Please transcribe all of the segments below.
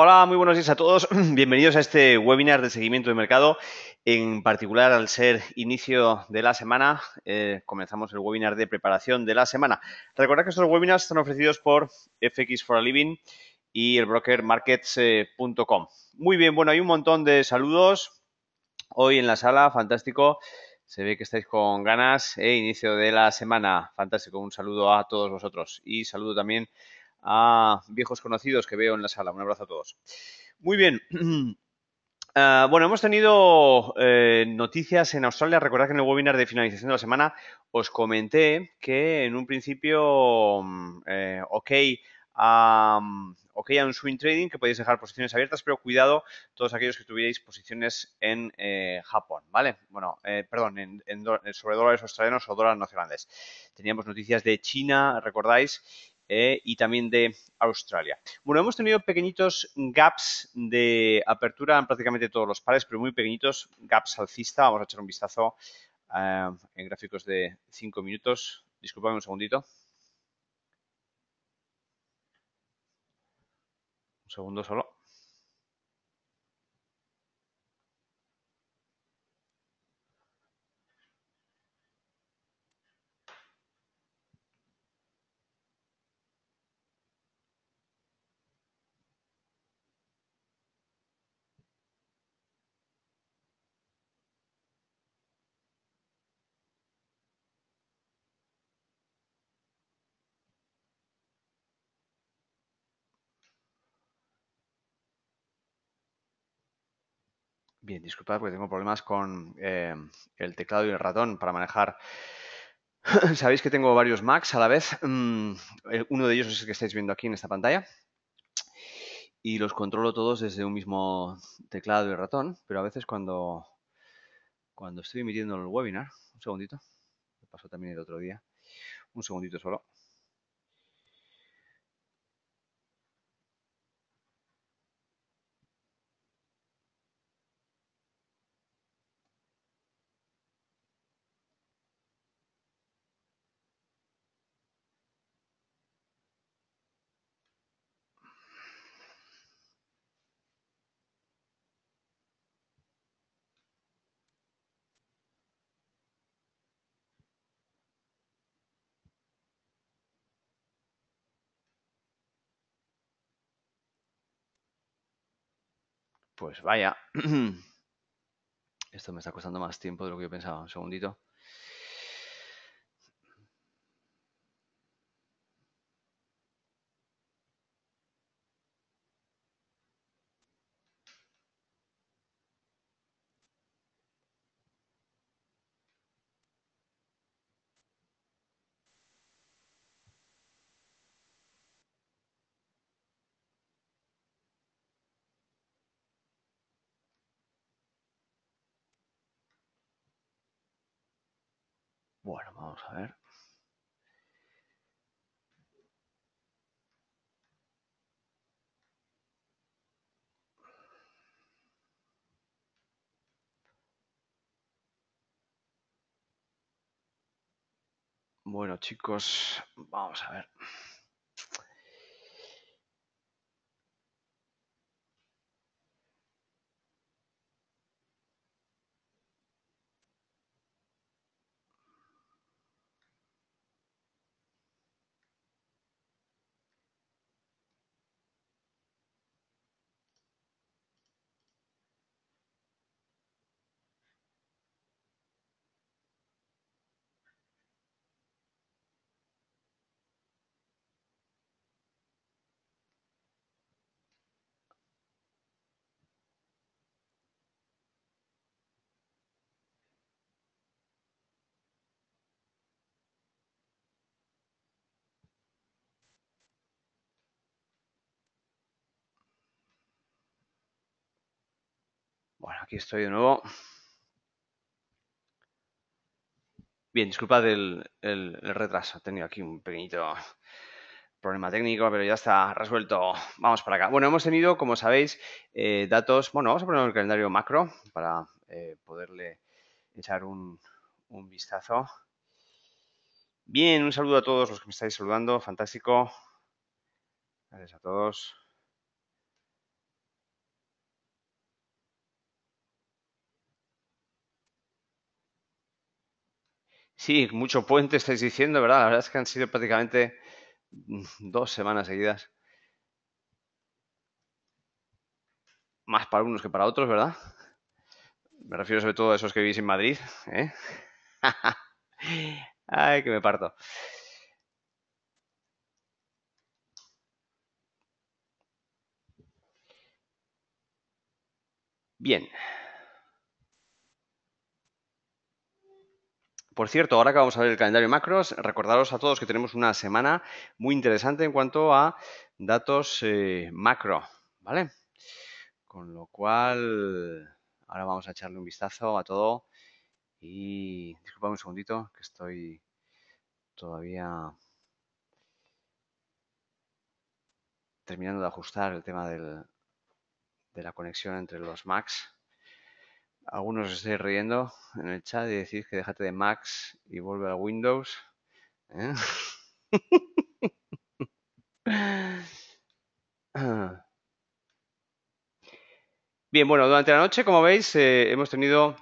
Hola, muy buenos días a todos. Bienvenidos a este webinar de seguimiento de mercado. En particular, al ser inicio de la semana, eh, comenzamos el webinar de preparación de la semana. Recordad que estos webinars están ofrecidos por FX for a Living y el broker markets.com. Muy bien, bueno, hay un montón de saludos hoy en la sala, fantástico. Se ve que estáis con ganas. Eh, inicio de la semana, fantástico. Un saludo a todos vosotros y saludo también a viejos conocidos que veo en la sala. Un abrazo a todos. Muy bien. Uh, bueno, hemos tenido eh, noticias en Australia. Recordad que en el webinar de finalización de la semana os comenté que en un principio, mm, eh, ok, um, ok a un swing trading, que podéis dejar posiciones abiertas, pero cuidado todos aquellos que tuvierais posiciones en eh, Japón, ¿vale? Bueno, perdón, en, sobre dólares australianos o dólares nacionales. Teníamos noticias de China, recordáis, eh, y también de Australia. Bueno, hemos tenido pequeñitos gaps de apertura en prácticamente todos los pares, pero muy pequeñitos gaps alcista. Vamos a echar un vistazo eh, en gráficos de 5 minutos. Disculpame un segundito. Un segundo solo. Bien, disculpad porque tengo problemas con eh, el teclado y el ratón para manejar. Sabéis que tengo varios Macs a la vez. Mm, uno de ellos es el que estáis viendo aquí en esta pantalla. Y los controlo todos desde un mismo teclado y ratón, pero a veces cuando, cuando estoy emitiendo el webinar, un segundito, me pasó también el otro día, un segundito solo. Pues vaya. Esto me está costando más tiempo de lo que yo pensaba. Un segundito. Bueno, a ver. Bueno, chicos, vamos a ver. Bueno, aquí estoy de nuevo. Bien, disculpad el, retraso. He tenido aquí un pequeñito problema técnico, pero ya está resuelto. Vamos para acá. Bueno, hemos tenido, como sabéis, eh, datos. Bueno, vamos a poner el calendario macro para eh, poderle echar un, vistazo. Bien, un saludo a todos los que me estáis saludando. Fantástico. Gracias a todos. Sí, mucho puente estáis diciendo, ¿verdad? La verdad es que han sido prácticamente mm, dos semanas seguidas. Más para unos que para otros, ¿verdad? Me refiero sobre todo a esos que vivís en Madrid, ¿eh? Ay, que me parto. Bien. Por cierto, ahora que vamos a ver el calendario macros, recordaros a todos que tenemos una semana muy interesante en cuanto a datos eh, macro, ¿vale? Con lo cual, ahora vamos a echarle un vistazo a todo y disculpad un segundito que estoy todavía terminando de ajustar el tema de la conexión entre los Macs. Algunos os estáis riendo en el chat y decís que déjate de Macs y vuelve a Windows. ¿eh? Bien, bueno, durante la noche, como veis, eh, hemos tenido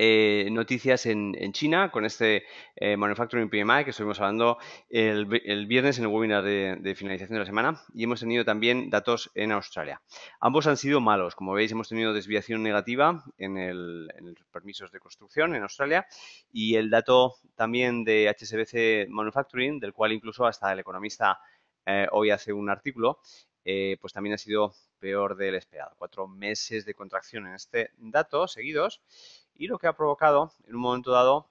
eh, noticias en, China con este eh, Manufacturing PMI que estuvimos hablando el, viernes en el webinar de, finalización de la semana y hemos tenido también datos en Australia. Ambos han sido malos. Como veis, hemos tenido desviación negativa en, los permisos de construcción en Australia y el dato también de HSBC Manufacturing, del cual incluso hasta el economista eh, hoy hace un artículo, pues también ha sido peor del esperado. Cuatro meses de contracción en este dato seguidos y lo que ha provocado en un momento dado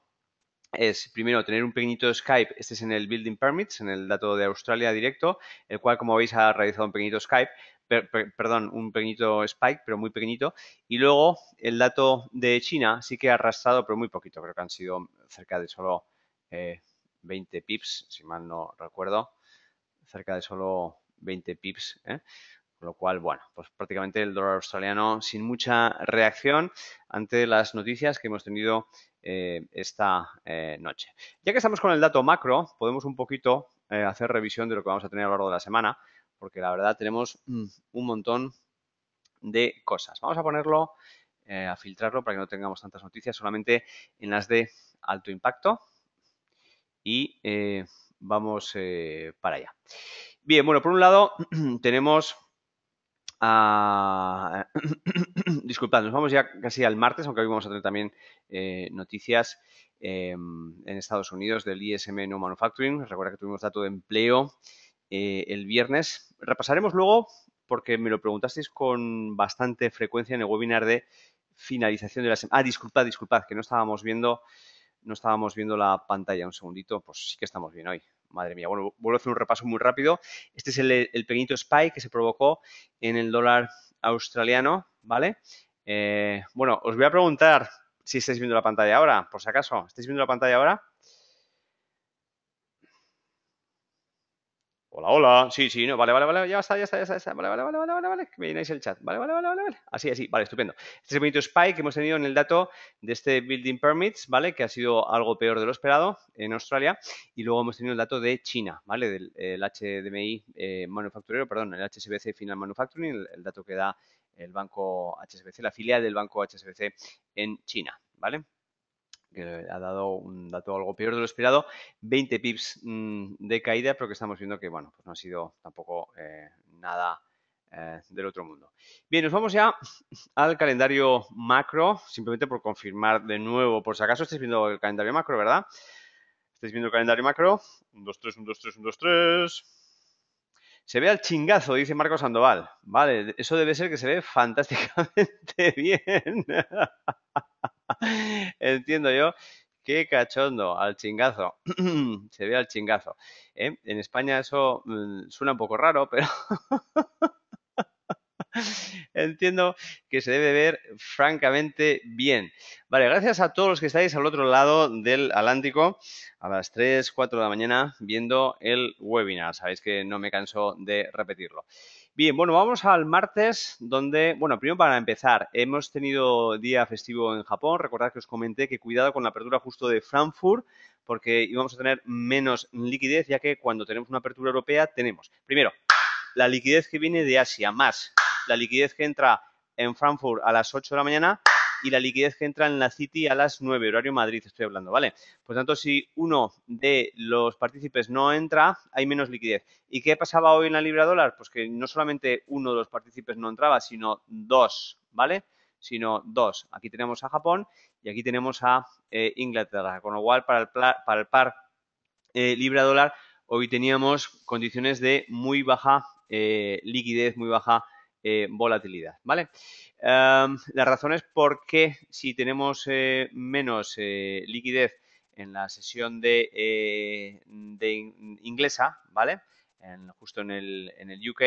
es primero tener un pequeñito Skype, este es en el Building Permits, en el dato de Australia directo, el cual como veis ha realizado un pequeñito Skype, perdón, un pequeñito spike, pero muy pequeñito, y luego el dato de China sí que ha arrastrado, pero muy poquito, creo que han sido cerca de solo 20 eh, pips, si mal no recuerdo, cerca de solo 20 pips, ¿eh? Con lo cual, bueno, pues prácticamente el dólar australiano sin mucha reacción ante las noticias que hemos tenido eh, esta eh, noche. Ya que estamos con el dato macro, podemos un poquito eh, hacer revisión de lo que vamos a tener a lo largo de la semana, porque la verdad tenemos mm, un montón de cosas. Vamos a ponerlo, a filtrarlo para que no tengamos tantas noticias, solamente en las de alto impacto. Y vamos para allá. Bien, bueno, por un lado tenemos Ah, disculpad, nos vamos ya casi al martes, aunque hoy vamos a tener también eh, noticias em, en Estados Unidos del ISM No Manufacturing. Recuerda que tuvimos dato de empleo eh, el viernes. Repasaremos luego, porque me lo preguntasteis con bastante frecuencia en el webinar de finalización de la semana. Ah, disculpad, disculpad, que no estábamos viendo, no estábamos viendo la pantalla. Un segundito, pues sí que estamos bien hoy. Madre mía, bueno, vuelvo a hacer un repaso muy rápido. Este es el, pequeñito spike que se provocó en el dólar australiano, ¿vale? Eh, bueno, os voy a preguntar si estáis viendo la pantalla ahora, por si acaso. ¿Estáis viendo la pantalla ahora? Hola, hola. Sí, sí, no, vale, vale, vale, ya está, ya está, ya está, Vale, vale, vale, vale, vale, vale, que me llenáis el chat. Vale, vale, vale, vale, vale. Así, así, vale, estupendo. Este es el bonito spike que hemos tenido en el dato de este Building Permits, ¿vale? Que ha sido algo peor de lo esperado en Australia. Y luego hemos tenido el dato de China, ¿vale? Del el HDMI eh, manufacturero, perdón, el HSBC Final Manufacturing, el, el dato que da el banco HSBC, la filial del banco HSBC en China, ¿vale? Que ha dado un dato algo peor de lo esperado, 20 pips mm, de caída, pero que estamos viendo que, bueno, pues no ha sido tampoco eh, nada eh, del otro mundo. Bien, nos vamos ya al calendario macro, simplemente por confirmar de nuevo, por si acaso estáis viendo el calendario macro, ¿verdad? ¿Estáis viendo el calendario macro? 1, 2, 3, 1, 2, 3, 1, 2, 3. Se ve al chingazo, dice Marco Sandoval. Vale, eso debe ser que se ve fantásticamente bien. Entiendo yo. Qué cachondo, al chingazo. Se ve al chingazo. ¿eh? En España eso mm, suena un poco raro, pero entiendo que se debe ver francamente bien. Vale, gracias a todos los que estáis al otro lado del Atlántico a las 3, 4 de la mañana viendo el webinar. Sabéis que no me canso de repetirlo. Bien, bueno, vamos al martes, donde, bueno, primero para empezar, hemos tenido día festivo en Japón. Recordad que os comenté que cuidado con la apertura justo de Frankfurt, porque íbamos a tener menos liquidez, ya que cuando tenemos una apertura europea tenemos, primero, la liquidez que viene de Asia, más la liquidez que entra en Frankfurt a las 8 de la mañana, y la liquidez que entra en la City a las 9, horario Madrid, estoy hablando, ¿vale? Por tanto, si uno de los partícipes no entra, hay menos liquidez. ¿Y qué pasaba hoy en la libra dólar? Pues que no solamente uno de los partícipes no entraba, sino dos, ¿vale? Sino dos. Aquí tenemos a Japón y aquí tenemos a eh, Inglaterra. Con lo cual, para el, para el par eh, libra dólar, hoy teníamos condiciones de muy baja eh, liquidez, muy baja eh, volatilidad, ¿vale? Em, la razón es porque si tenemos eh, menos liquidez en la sesión de, inglesa, ¿vale? justo en el, en el UK,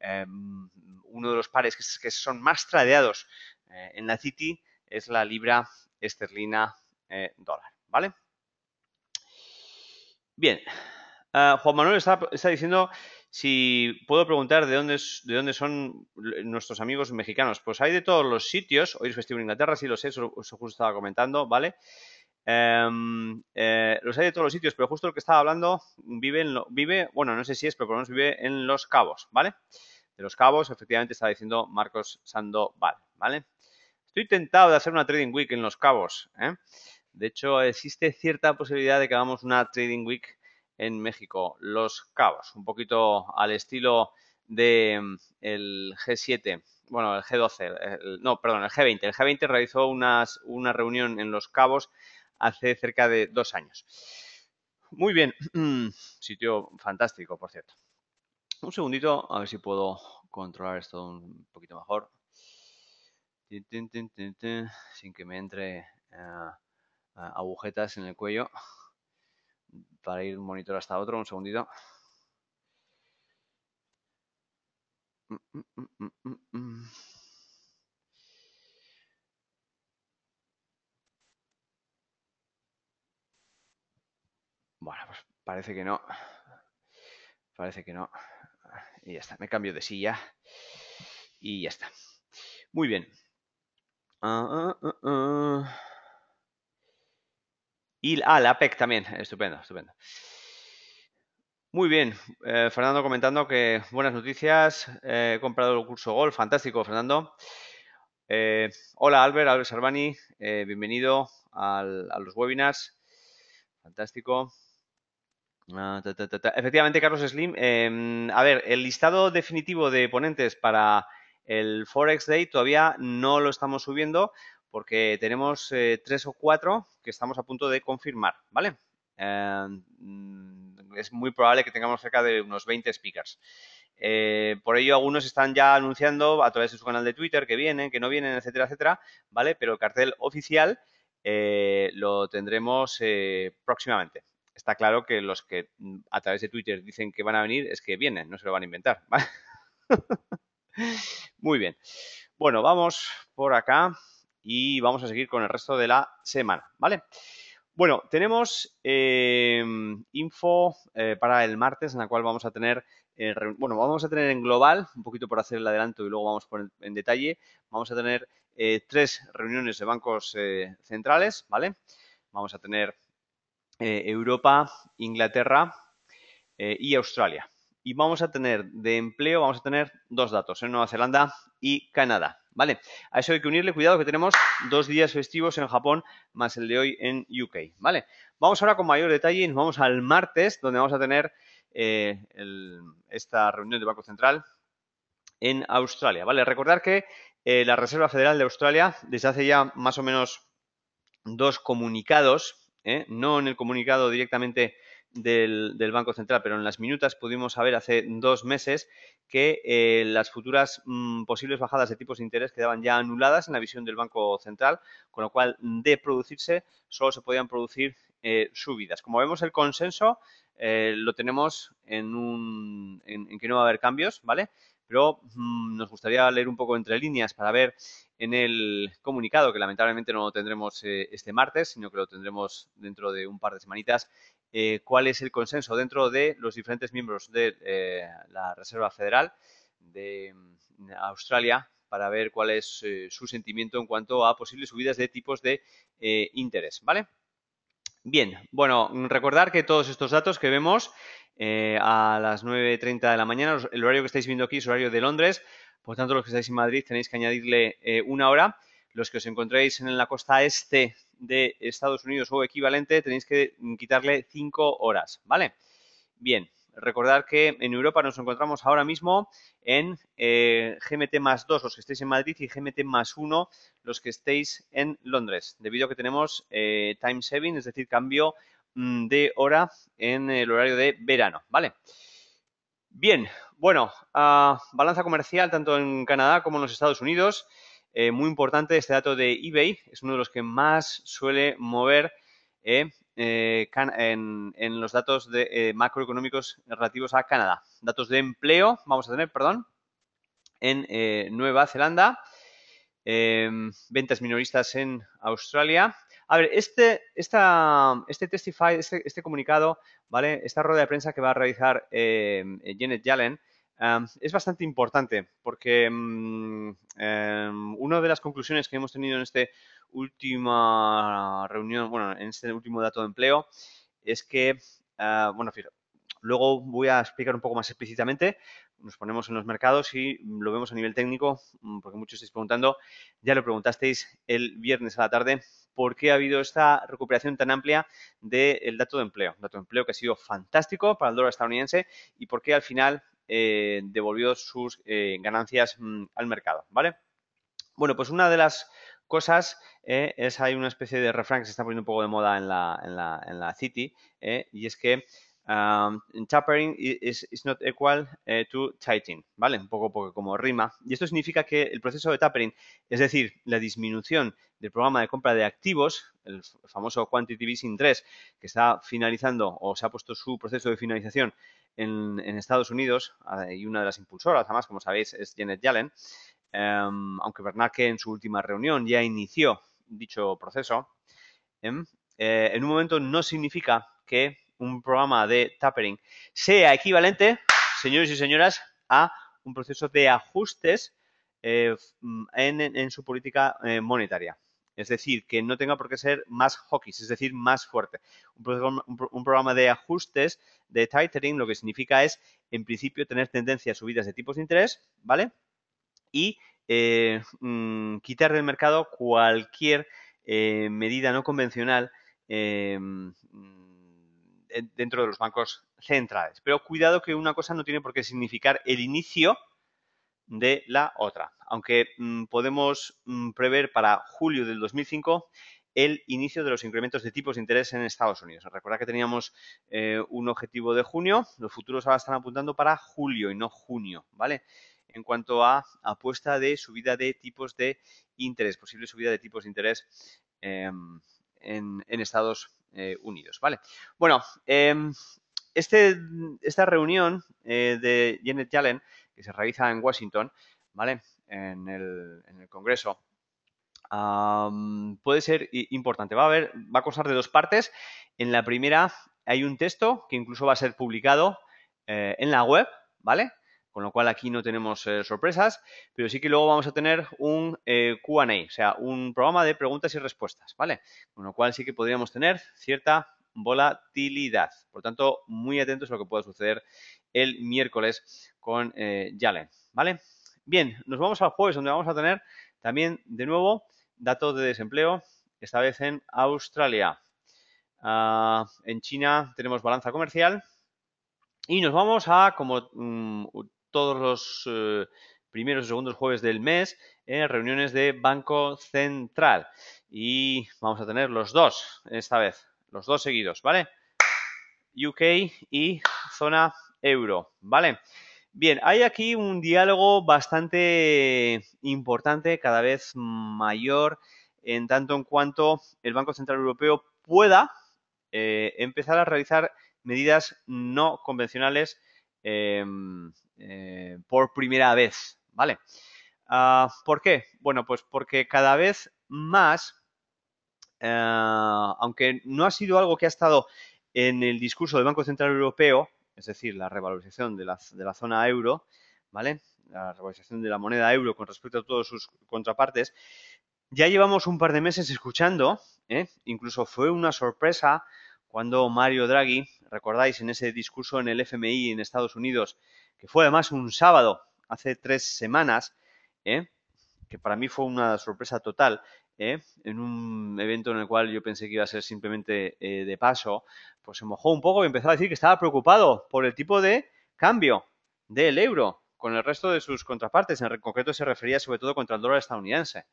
em, uno de los pares que, son más tradeados en la City es la libra esterlina dólar, ¿vale? Bien, Juan Manuel está, está diciendo si puedo preguntar de dónde, de dónde son nuestros amigos mexicanos, pues hay de todos los sitios. Hoy es festivo en Inglaterra, sí lo sé, eso, justo estaba comentando, ¿vale? Em, eh, los hay de todos los sitios, pero justo el que estaba hablando vive, en vive, bueno, no sé si es, pero por lo menos vive en Los Cabos, ¿vale? De Los Cabos, efectivamente, estaba diciendo Marcos Sandoval, ¿vale? Estoy tentado de hacer una Trading Week en Los Cabos, ¿eh? De hecho, existe cierta posibilidad de que hagamos una Trading Week en México, Los Cabos, un poquito al estilo de mm, el G7, bueno, el G12, no, perdón, el G20. El G20 realizó unas, una reunión en Los Cabos hace cerca de dos años. Muy bien, sitio fantástico, por cierto. Un segundito, a ver si puedo controlar esto un poquito mejor. Sin que me entre eh, agujetas en el cuello para ir un monitor hasta otro, un segundito. Bueno, pues parece que no. Parece que no. Y ya está. Me cambio de silla. Y ya está. Muy bien. Ah, ah, ah, y ah, la APEC también. Estupendo, estupendo. Muy bien, eh, Fernando comentando que buenas noticias, eh, he comprado el curso Golf, fantástico Fernando. Eh, hola Albert, Albert Sarbani, bienvenido a los webinars, fantástico. Ah, Efectivamente, Carlos Slim, em, a ver, el listado definitivo de ponentes para el Forex Day todavía no lo estamos subiendo porque tenemos eh, tres o cuatro que estamos a punto de confirmar, ¿vale? Mm, es muy probable que tengamos cerca de unos 20 speakers. Eh, por ello, algunos están ya anunciando a través de su canal de Twitter que vienen, que no vienen, etcétera, etcétera, ¿vale? Pero el cartel oficial eh, lo tendremos próximamente. Está claro que los que mm, a través de Twitter dicen que van a venir es que vienen, no se lo van a inventar, ¿vale? Muy bien. Bueno, vamos por acá y vamos a seguir con el resto de la semana, ¿vale? Bueno, tenemos em, info eh, para el martes en la cual vamos a tener, eh, bueno, vamos a tener en global, un poquito por hacer el adelanto y luego vamos por en, detalle, vamos a tener eh, tres reuniones de bancos centrales, ¿vale? Vamos a tener Europa, Inglaterra y Australia. Y vamos a tener de empleo, vamos a tener dos datos, en Nueva Zelanda y Canadá, ¿vale? A eso hay que unirle, cuidado que tenemos dos días festivos en Japón más el de hoy en UK, ¿vale? Vamos ahora con mayor detalle y nos vamos al martes, donde vamos a tener eh, esta reunión del Banco Central en Australia, ¿vale? Recordar que eh, la Reserva Federal de Australia, desde hace ya más o menos dos comunicados, ¿eh? no en el comunicado directamente del, Banco Central, pero en las minutas pudimos saber hace dos meses que eh, las futuras mm, posibles bajadas de tipos de interés quedaban ya anuladas en la visión del Banco Central, con lo cual de producirse solo se podían producir eh, subidas. Como vemos el consenso eh, lo tenemos en, un, en, que no va a haber cambios, ¿vale? Pero mm, nos gustaría leer un poco entre líneas para ver en el comunicado, que lamentablemente no lo tendremos este martes, sino que lo tendremos dentro de un par de semanitas, eh, cuál es el consenso dentro de los diferentes miembros de eh, la Reserva Federal de mm, Australia para ver cuál es eh, su sentimiento en cuanto a posibles subidas de tipos de interés, ¿vale? Bien, bueno, recordar que todos estos datos que vemos a las 9.30 de la mañana, el horario que estáis viendo aquí es horario de Londres, por tanto los que estáis en Madrid tenéis que añadirle una hora. los que os encontréis en la costa este de Estados Unidos o equivalente, tenéis que quitarle 5 horas, ¿vale? Bien, recordar que en Europa nos encontramos ahora mismo en eh, GMT más 2 los que estéis en Madrid y GMT más 1 los que estéis en Londres, debido a que tenemos eh, time saving, es decir, cambio de hora en el horario de verano, ¿vale? Bien, bueno, uh, balanza comercial tanto en Canadá como en los Estados Unidos. Eh, muy importante este dato de eBay, es uno de los que más suele mover eh, eh, en, los datos de, macroeconómicos relativos a Canadá. Datos de empleo, vamos a tener, perdón, en Nueva Zelanda, ventas minoristas en Australia. A ver, este, esta, este Testify, este, este, comunicado, ¿vale? Esta rueda de prensa que va a realizar Janet Yellen, es bastante importante porque em, una de las conclusiones que hemos tenido en esta última reunión, bueno, en este último dato de empleo, es que, ah, bueno, luego voy a explicar un poco más explícitamente, nos ponemos en los mercados y lo vemos a nivel técnico, mm, porque muchos estáis preguntando, ya lo preguntasteis el viernes a la tarde, por qué ha habido esta recuperación tan amplia del dato de empleo. dato de empleo que ha sido fantástico para el dólar estadounidense y por qué al final eh, devolvió sus eh, ganancias mm, al mercado, ¿vale? Bueno, pues una de las cosas eh, es hay una especie de refrán que se está poniendo un poco de moda en la, en la, en la City y es que um, tapering is, not equal to tightening, ¿vale? Un poco como rima. Y esto significa que el proceso de tapering, es decir, la disminución del programa de compra de activos, el famoso Quantitative Easing 3, que está finalizando o se ha puesto su proceso de finalización en, Estados Unidos y una de las impulsoras, además, como sabéis, es Janet Yellen, em, aunque Bernanke en su última reunión ya inició dicho proceso, em, eh, en un momento no significa que un programa de tapering sea equivalente, señores y señoras, a un proceso de ajustes eh, en, su política eh, monetaria. Es decir, que no tenga por qué ser más hawkish, es decir, más fuerte. Un programa, de ajustes de tightening lo que significa es, en principio, tener tendencia a subidas de tipos de interés, ¿vale? Y eh, mm, quitar del mercado cualquier medida no convencional mm, dentro de los bancos centrales. Pero cuidado que una cosa no tiene por qué significar el inicio de la otra. Aunque mm, podemos mm, prever para julio del 2005 el inicio de los incrementos de tipos de interés en Estados Unidos. Recuerda que teníamos eh, un objetivo de junio, los futuros ahora están apuntando para julio y no junio, ¿vale? En cuanto a apuesta de subida de tipos de interés, posible subida de tipos de interés em, en, Estados eh, Unidos, ¿vale? Bueno, em, este, esta reunión eh, de Janet Yellen que se realiza en Washington, ¿vale? En el, Congreso, puede ser importante. Va a haber, va a constar de dos partes. En la primera hay un texto que incluso va a ser publicado eh, en la web, ¿vale? Con lo cual aquí no tenemos eh, sorpresas, pero sí que luego vamos a tener un eh, QA, o sea, un programa de preguntas y respuestas, ¿vale? Con lo cual sí que podríamos tener cierta volatilidad. Por tanto, muy atentos a lo que pueda suceder el miércoles con eh, Yale, ¿vale? Bien, nos vamos al jueves donde vamos a tener también de nuevo datos de desempleo, esta vez en Australia. Ah, en China tenemos balanza comercial y nos vamos a, como mm, todos los eh, primeros y segundos jueves del mes, en reuniones de Banco Central. Y vamos a tener los dos esta vez, los dos seguidos, ¿vale? UK y zona euro, ¿vale? Bien, hay aquí un diálogo bastante importante, cada vez mayor, en tanto en cuanto el Banco Central Europeo pueda eh, empezar a realizar medidas no convencionales por primera vez, ¿vale? Ah, ¿Por qué? Bueno, pues porque cada vez más, eh, aunque no ha sido algo que ha estado en el discurso del Banco Central Europeo, es decir, la revalorización de la, de la zona euro, ¿vale? La revalorización de la moneda euro con respecto a todas sus contrapartes, ya llevamos un par de meses escuchando, ¿eh? incluso fue una sorpresa cuando Mario Draghi, recordáis en ese discurso en el FMI en Estados Unidos, que fue además un sábado, hace tres semanas, ¿eh? que para mí fue una sorpresa total, ¿eh? en un evento en el cual yo pensé que iba a ser simplemente eh, de paso, pues se mojó un poco y empezó a decir que estaba preocupado por el tipo de cambio del euro con el resto de sus contrapartes. En concreto se refería sobre todo contra el dólar estadounidense.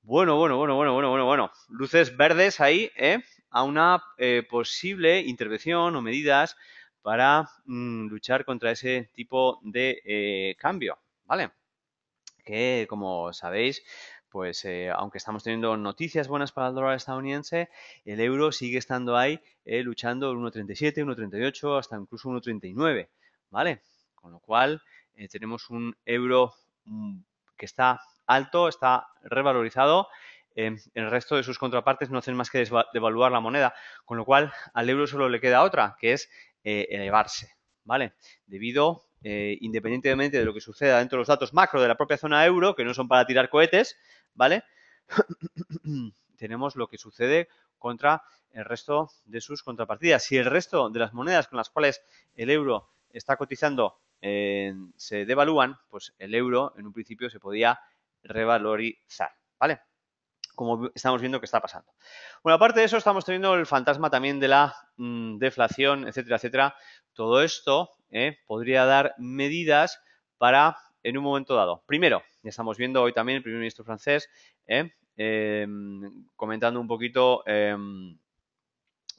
Bueno, bueno, bueno, bueno, bueno, bueno, bueno. Luces verdes ahí, ¿eh? A una eh, posible intervención o medidas para mm, luchar contra ese tipo de eh, cambio, ¿vale? Que, como sabéis, pues eh, aunque estamos teniendo noticias buenas para el dólar estadounidense, el euro sigue estando ahí luchando el 1.37, 1.38, hasta incluso 1.39, ¿vale? Con lo cual tenemos un euro mm, que está alto, está revalorizado. El resto de sus contrapartes no hacen más que devaluar la moneda, con lo cual al euro solo le queda otra, que es eh, elevarse, ¿vale? Debido, eh, independientemente de lo que suceda dentro de los datos macro de la propia zona euro, que no son para tirar cohetes, ¿vale? Tenemos lo que sucede contra el resto de sus contrapartidas. Si el resto de las monedas con las cuales el euro está cotizando eh, se devalúan, pues el euro en un principio se podía revalorizar, ¿vale? Como estamos viendo que está pasando. Bueno, aparte de eso, estamos teniendo el fantasma también de la mm, deflación, etcétera, etcétera. Todo esto eh, podría dar medidas para, en un momento dado. Primero, ya estamos viendo hoy también el primer ministro francés eh, em, comentando un poquito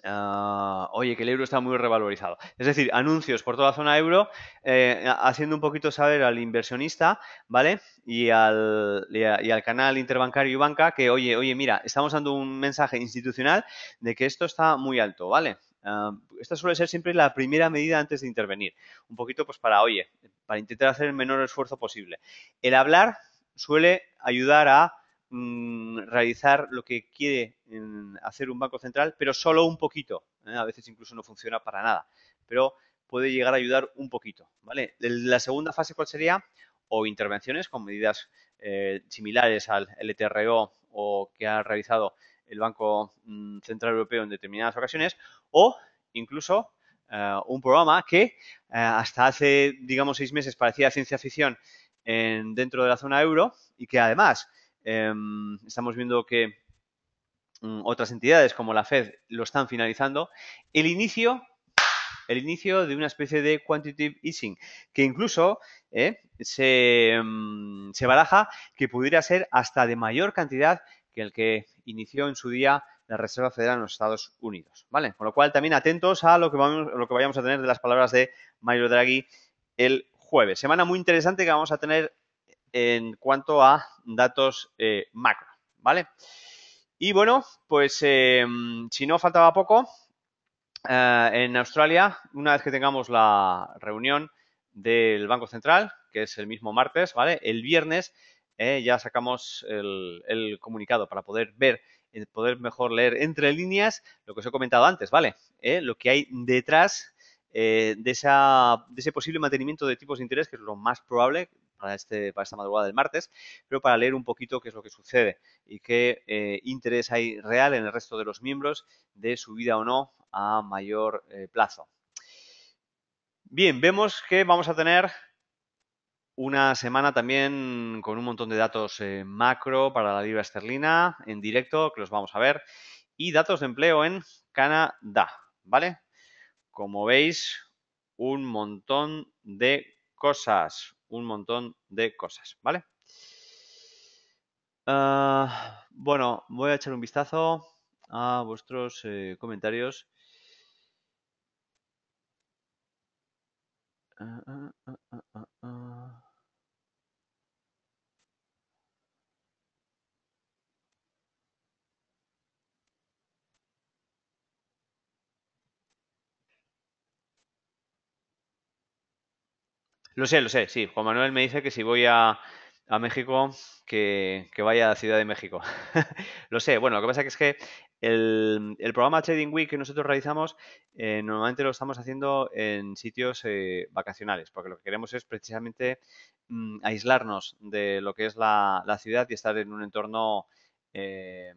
Ah, oye, que el euro está muy revalorizado. Es decir, anuncios por toda la zona euro, eh, haciendo un poquito saber al inversionista, ¿vale? Y al, y, al, canal interbancario y banca que, oye, oye, mira, estamos dando un mensaje institucional de que esto está muy alto, ¿vale? Uh, esta suele ser siempre la primera medida antes de intervenir. Un poquito, pues para, oye, para intentar hacer el menor esfuerzo posible. El hablar suele ayudar a Mm, realizar lo que quiere hacer un banco central, pero solo un poquito. ¿eh? A veces incluso no funciona para nada, pero puede llegar a ayudar un poquito. ¿vale? La segunda fase, ¿cuál sería? O intervenciones con medidas eh, similares al LTRO o que ha realizado el Banco mm, Central Europeo en determinadas ocasiones, o incluso eh, un programa que hasta hace, digamos, seis meses parecía ciencia ficción dentro de la zona euro y que además Em, estamos viendo que mm, otras entidades como la Fed lo están finalizando. El inicio, el inicio de una especie de quantitative easing, que incluso eh, mm, se, baraja que pudiera ser hasta de mayor cantidad que el que inició en su día la Reserva Federal en los Estados Unidos. ¿Vale? Con lo cual, también atentos a lo que, vamos, lo que vayamos a tener de las palabras de Mario Draghi el jueves. Semana muy interesante que vamos a tener en cuanto a datos eh, macro, ¿vale? Y bueno, pues eh, si no faltaba poco, eh, en Australia, una vez que tengamos la reunión del Banco Central, que es el mismo martes, ¿vale? El viernes ya sacamos el, comunicado para poder ver, poder mejor leer entre líneas lo que os he comentado antes, ¿vale? lo que hay detrás de ese posible mantenimiento de tipos de interés, que es lo más probable, para, este, para esta madrugada del martes, pero para leer un poquito qué es lo que sucede y qué eh, interés hay real en el resto de los miembros de subida o no a mayor eh, plazo. Bien, vemos que vamos a tener una semana también con un montón de datos eh, macro para la libra esterlina en directo, que los vamos a ver, y datos de empleo en Canadá, ¿vale? Como veis, un montón de cosas un montón de cosas, ¿vale? Ah, bueno, voy a echar un vistazo a vuestros eh, comentarios. Ah, ah, Lo sé, lo sé, sí. Juan Manuel me dice que si voy a, México, que, vaya a Ciudad de México. lo sé, bueno, lo que pasa es que el, programa Trading Week que nosotros realizamos eh, normalmente lo estamos haciendo en sitios eh, vacacionales, porque lo que queremos es precisamente mm, aislarnos de lo que es la, ciudad y estar en un entorno eh,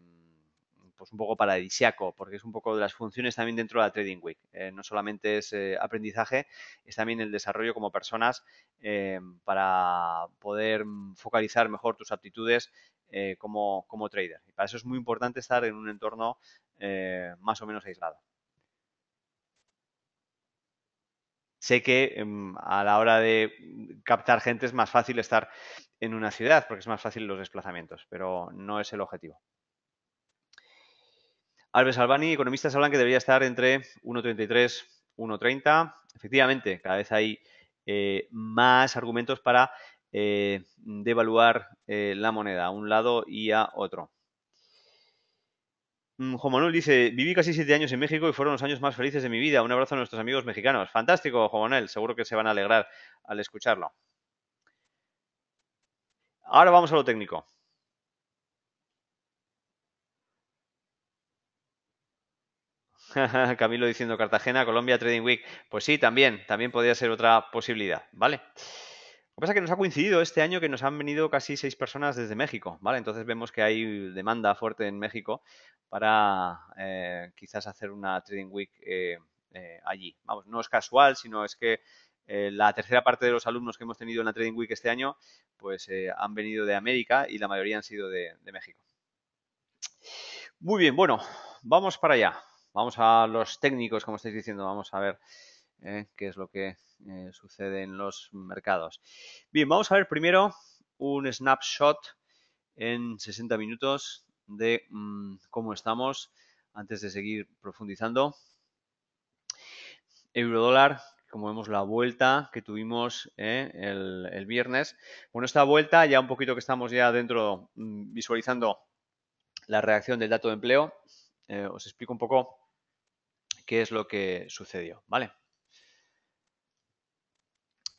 pues un poco paradisiaco, porque es un poco de las funciones también dentro de la Trading Week. Eh, no solamente es eh, aprendizaje, es también el desarrollo como personas para poder focalizar mejor tus aptitudes como, como, trader. Y para eso es muy importante estar en un entorno más o menos aislado. Sé que em, a la hora de captar gente es más fácil estar en una ciudad porque es más fácil los desplazamientos, pero no es el objetivo. Alves Albani, economistas hablan que debería estar entre 1.33 1.30. Efectivamente, cada vez hay eh, más argumentos para eh, devaluar eh, la moneda a un lado y a otro. Mm, Juan Manuel dice, viví casi siete años en México y fueron los años más felices de mi vida. Un abrazo a nuestros amigos mexicanos. Fantástico, Juan Manuel. Seguro que se van a alegrar al escucharlo. Ahora vamos a lo técnico. Camilo diciendo Cartagena, Colombia, Trading Week. Pues sí, también, también podría ser otra posibilidad, ¿vale? Lo que pasa es que nos ha coincidido este año que nos han venido casi seis personas desde México, ¿vale? Entonces vemos que hay demanda fuerte en México para eh, quizás hacer una Trading Week eh, eh, allí. Vamos, no es casual, sino es que la tercera parte de los alumnos que hemos tenido en la Trading Week este año, pues han venido de América y la mayoría han sido de, de México. Muy bien, bueno, vamos para allá. Vamos a los técnicos, como estáis diciendo, vamos a ver qué es lo que sucede en los mercados. Bien, vamos a ver primero un snapshot en 60 minutos de mm, cómo estamos antes de seguir profundizando. Euro dólar, como vemos la vuelta que tuvimos eh, el, viernes. Bueno, esta vuelta ya un poquito que estamos ya dentro mm, visualizando la reacción del dato de empleo. Eh, os explico un poco qué es lo que sucedió, ¿vale?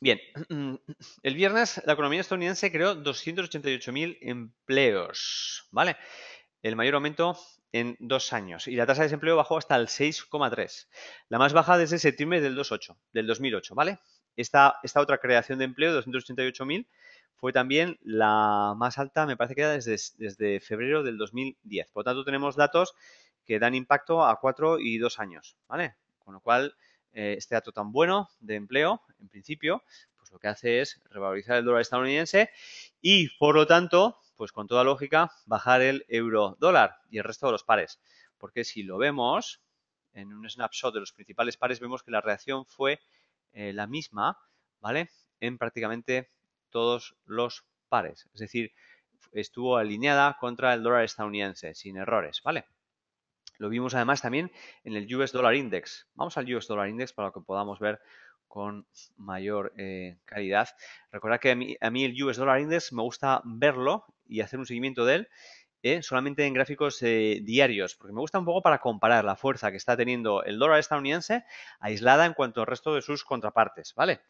Bien, el viernes la economía estadounidense creó 288.000 empleos, ¿vale? el mayor aumento en dos años y la tasa de desempleo bajó hasta el 6,3, la más baja desde septiembre del 2008, del 2008, ¿vale? Esta, esta otra creación de empleo, 288.000, fue también la más alta, me parece que era desde, desde febrero del 2010. Por lo tanto, tenemos datos que dan impacto a cuatro y dos años, ¿vale? Con lo cual, eh, este dato tan bueno de empleo, en principio, pues lo que hace es revalorizar el dólar estadounidense y, por lo tanto, pues con toda lógica, bajar el euro dólar y el resto de los pares. Porque si lo vemos en un snapshot de los principales pares, vemos que la reacción fue eh, la misma, ¿vale? En prácticamente todos los pares. Es decir, estuvo alineada contra el dólar estadounidense, sin errores, ¿vale? Lo vimos además también en el US Dollar Index. Vamos al US Dollar Index para que podamos ver con mayor eh, calidad. Recordad que a mí, a mí, el US Dollar Index me gusta verlo y hacer un seguimiento de él eh, solamente en gráficos eh, diarios, porque me gusta un poco para comparar la fuerza que está teniendo el dólar estadounidense aislada en cuanto al resto de sus contrapartes, ¿vale?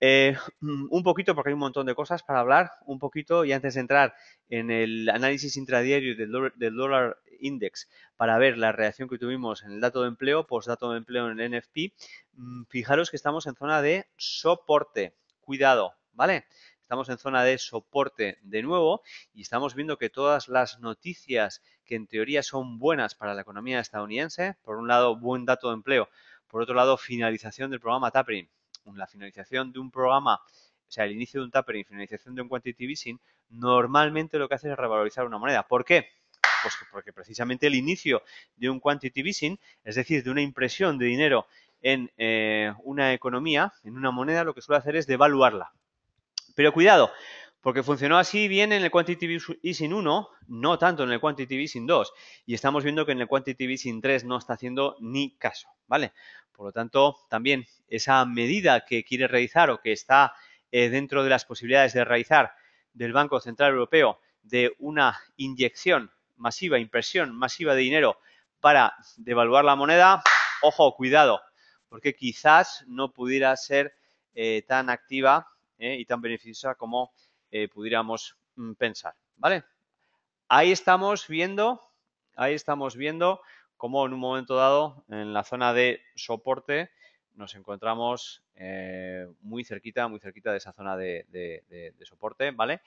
Eh, un poquito, porque hay un montón de cosas para hablar, un poquito, y antes de entrar en el análisis intradiario del dólar, index para ver la reacción que tuvimos en el dato de empleo, postdato de empleo en el NFP, mm, fijaros que estamos en zona de soporte. Cuidado, ¿vale? Estamos en zona de soporte de nuevo y estamos viendo que todas las noticias que en teoría son buenas para la economía estadounidense, por un lado, buen dato de empleo, por otro lado, finalización del programa Tapering, la finalización de un programa, o sea, el inicio de un tapering y finalización de un quantitative easing, normalmente lo que hace es revalorizar una moneda. ¿Por qué? Pues porque precisamente el inicio de un quantitative easing, es decir, de una impresión de dinero en eh, una economía, en una moneda, lo que suele hacer es devaluarla. Pero cuidado, porque funcionó así bien en el Quantitative Easing 1, no tanto en el Quantitative Easing 2. Y estamos viendo que en el Quantitative Easing 3 no está haciendo ni caso, ¿vale? Por lo tanto, también esa medida que quiere realizar o que está eh, dentro de las posibilidades de realizar del Banco Central Europeo de una inyección masiva, impresión masiva de dinero para devaluar la moneda, ojo, cuidado, porque quizás no pudiera ser eh, tan activa ¿eh? y tan beneficiosa como eh, pudiéramos mm, pensar, ¿vale? Ahí estamos viendo, ahí estamos viendo cómo en un momento dado, en la zona de soporte, nos encontramos eh, muy cerquita, muy cerquita de esa zona de, soporte, ¿vale?